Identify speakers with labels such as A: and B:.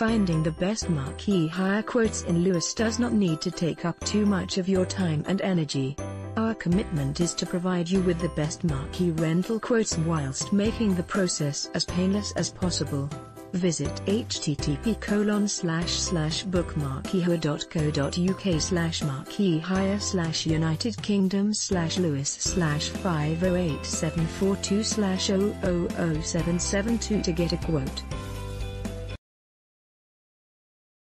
A: Finding the best marquee hire quotes in Lewes does not need to take up too much of your time and energy. Our commitment is to provide you with the best marquee rental quotes whilst making the process as painless as possible. Visit http colon slash slash bookmarqueehire.co.uk slash marquee hire slash United Kingdom slash Lewes slash 508742 slash 000772 to get a quote.